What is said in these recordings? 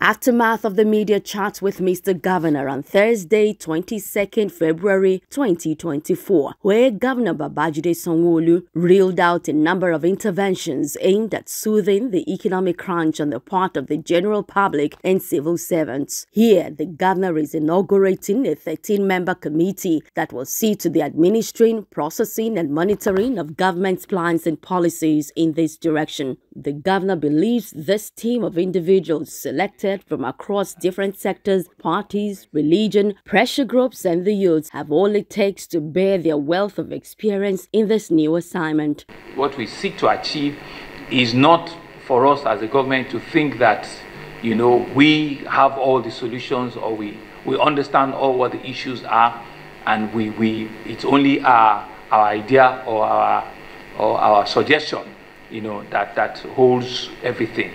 Aftermath of the media chat with Mr. Governor on Thursday, 22nd February 2024, where Governor Babajide Sanwo-Olu reeled out a number of interventions aimed at soothing the economic crunch on the part of the general public and civil servants. Here, the governor is inaugurating a 13-member committee that will see to the administering, processing and monitoring of government's plans and policies in this direction. The governor believes this team of individuals selected from across different sectors, parties, religion, pressure groups, and the youths have all it takes to bear their wealth of experience in this new assignment. What we seek to achieve is not for us as a government to think that, you know, we have all the solutions or we, we understand all what the issues are and we, we it's only our, our idea or our, or our suggestion, you know, that, that holds everything.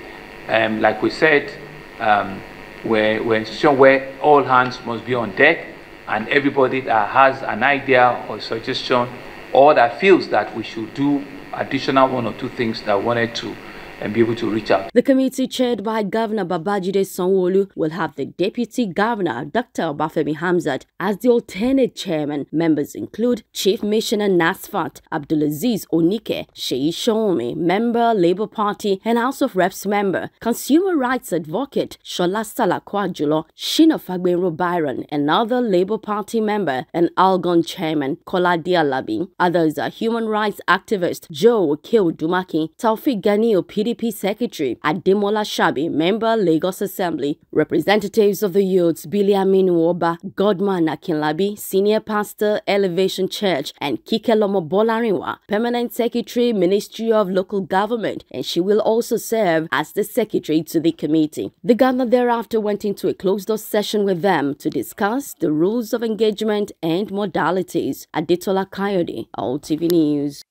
Um, like we said, um, where, where institution where all hands must be on deck and everybody that has an idea or suggestion or that feels that we should do additional one or two things that wanted to and be able to reach out. The committee chaired by Governor Babajide Sanwo-Olu will have the Deputy Governor Dr. Obafemi Hamzat as the alternate chairman. Members include Chief Missioner Nasfat Abdulaziz Onike, Shei Shomi, member Labour Party and House of Reps member, Consumer Rights Advocate Shola Salako-Ajulo, Shina Fagbenro Byron, another Labour Party member and Algon chairman Kola Dialabi. Others are human rights activist Joe Okei-Odumakin, Taufik Ganio PDP PDP Secretary Ademola Shabi, member Lagos Assembly, representatives of the youths Billy Aminu Oba, Godman Akinlabi, senior pastor Elevation Church, and Kikelomo Bolarinwa, permanent secretary Ministry of Local Government, and she will also serve as the secretary to the committee. The governor thereafter went into a closed-door session with them to discuss the rules of engagement and modalities. Adetola Kayode, TV News.